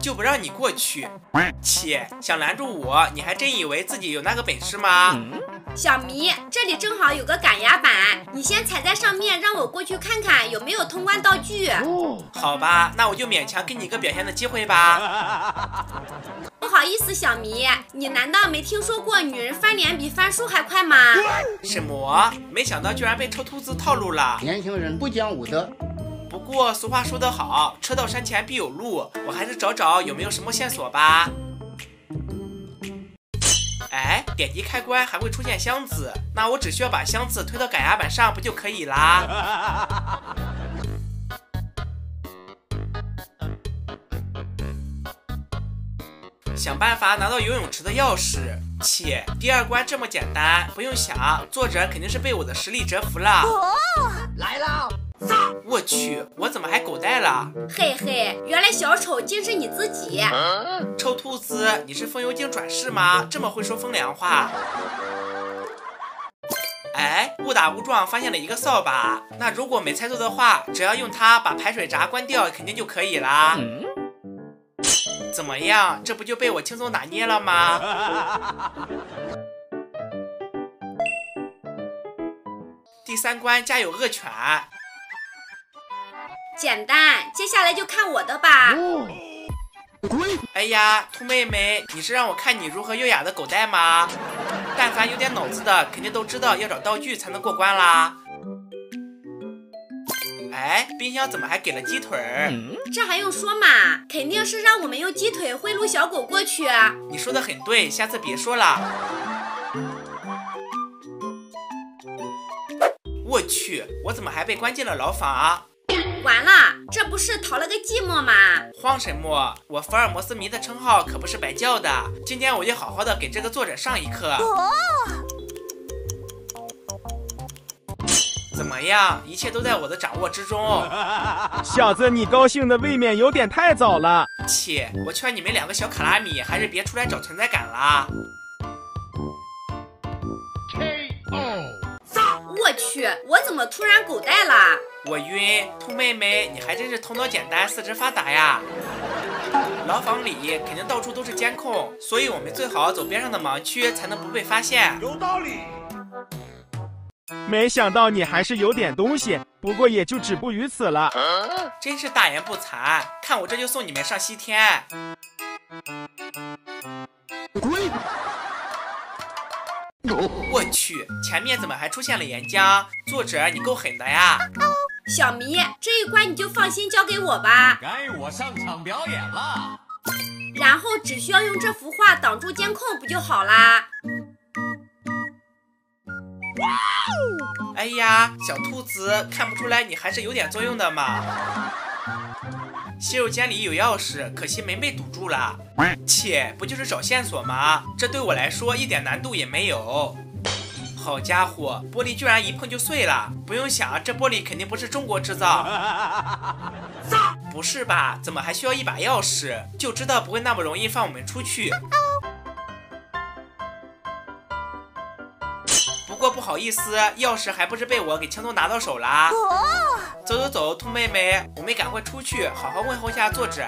就不让你过去。切，想拦住我，你还真以为自己有那个本事吗？小迷，这里正好有个赶鸭板，你先踩在上面，让我过去看看有没有通关道具。好吧，那我就勉强给你一个表现的机会吧。不好意思，小迷，你难道没听说过女人翻脸比翻书还快吗？什么？没想到居然被臭兔子套路了。年轻人不讲武德。不过俗话说得好，车到山前必有路，我还是找找有没有什么线索吧。哎，点击开关还会出现箱子，那我只需要把箱子推到改压板上不就可以啦？想办法拿到游泳池的钥匙。切，第二关这么简单，不用想，作者肯定是被我的实力折服了。来了。我去，我怎么还狗带了？嘿嘿，原来小丑竟是你自己！臭兔子，你是风油精转世吗？这么会说风凉话？哎，误打误撞发现了一个扫把，那如果没猜错的话，只要用它把排水闸关掉，肯定就可以啦。怎么样，这不就被我轻松拿捏了吗？第三关，家有恶犬。简单，接下来就看我的吧。哎呀，兔妹妹，你是让我看你如何优雅的狗带吗？但凡有点脑子的，肯定都知道要找道具才能过关啦。哎，冰箱怎么还给了鸡腿儿？这还用说嘛？肯定是让我们用鸡腿贿赂小狗过去。你说的很对，下次别说了。我去，我怎么还被关进了牢房？完了，这不是逃了个寂寞吗？慌什么？我福尔摩斯迷的称号可不是白叫的。今天我就好好的给这个作者上一课。哦怎么样？一切都在我的掌握之中。小子，你高兴的未免有点太早了。切，我劝你们两个小卡拉米还是别出来找存在感了。我去，我怎么突然狗带了？我晕，兔妹妹，你还真是头脑简单，四肢发达呀！牢房里肯定到处都是监控，所以我们最好走边上的盲区，才能不被发现。有道理。没想到你还是有点东西，不过也就止步于此了。真是大言不惭，看我这就送你们上西天。滚！我去，前面怎么还出现了岩浆？作者，你够狠的呀！小迷，这一关你就放心交给我吧。该我上场表演了。然后只需要用这幅画挡住监控，不就好啦？哇哦！哎呀，小兔子，看不出来你还是有点作用的嘛。洗手间里有钥匙，可惜门被堵住了。切，不就是找线索吗？这对我来说一点难度也没有。好家伙，玻璃居然一碰就碎了！不用想，这玻璃肯定不是中国制造。不是吧？怎么还需要一把钥匙？就知道不会那么容易放我们出去。不过不好意思，钥匙还不是被我给轻松拿到手了。走走走，兔妹妹，我们赶快出去，好好问候一下作者。